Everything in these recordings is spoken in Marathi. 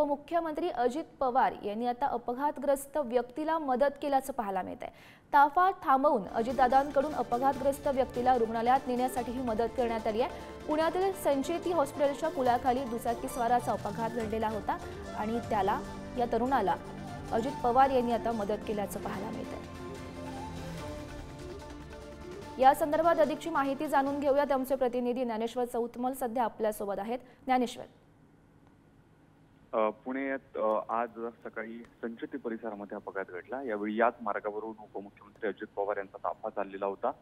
उपमुख्यमंत्री अजित पवार यांनी आता अपघातग्रस्त व्यक्तीला मदत केल्याचं पाहायला मिळत आहे ताफा थांबवून अजितदादांकडून अपघातग्रस्त व्यक्तीला रुग्णालयात नेण्यासाठी ही मदत करण्यात आली आहे. पुण्यातील संचेती हॉस्पिटलच्या पुलाखाली दुचाकीस्वाराचा अपघात घडलेला होता आणि त्याला या तरुणाला अजित पवार यांनी आता मदत केल्याचं पाहायला मिळत आहे या संदर्भात अधिकची माहिती जाणून घेऊयात. आमचे प्रतिनिधी ज्ञानेश्वर चौतमल सध्या आपल्यासोबत आहेत. ज्ञानेश्वर. पुण्यात आज सकाळी संचेती परिसरामध्ये अपघात घडला. यावेळी याच मार्गावरून उपमुख्यमंत्री अजित पवार यांचा ताफा चाललेला होता.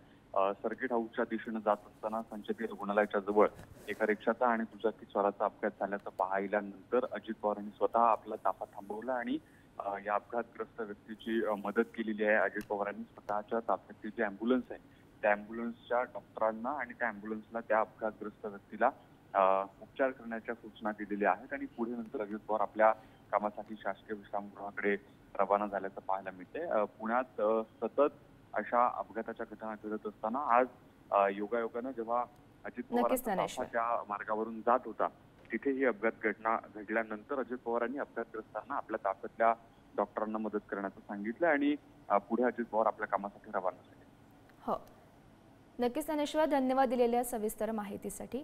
सर्किट हाऊसच्या दिशेनं जात असताना संचेती रुग्णालयाच्या जवळ एका रिक्षाचा आणि दुचाकी स्वराचा अपघात झाल्याचं पाहिल्यानंतर अजित पवार यांनी स्वतः आपला ताफा थांबवला आणि या अपघातग्रस्त व्यक्तीची मदत केलेली आहे. अजित पवारांनी स्वतःच्या ताफ्यातली जी अँब्युलन्स आहे त्या अँब्युलन्सच्या डॉक्टरांना आणि त्या अँब्युलन्सला त्या अपघातग्रस्त व्यक्तीला उपचार करण्याच्या सूचना दिलेल्या आहेत आणि पुढे नंतर अजित पवार आपल्या कामासाठी शासकीय विश्रामगृहाकडे रवाना झाल्याचं पाहायला मिळते पुण्यात सतत अशा अपघाताच्या घटना घडत असताना आज योगायोगानं जेव्हा अजित त्या मार्गावरून जात होता तिथे ही अपघात घटना घडल्यानंतर अजित पवारांनी अपघातग्रस्तांना आपल्या ताफ्यातल्या डॉक्टरांना मदत करण्याचं सांगितलं आणि पुढे अजित पवार आपल्या कामासाठी रवाना झाले. हो. नक्कीच ज्ञानेश्वर धन्यवाद दिलेल्या सविस्तर माहितीसाठी.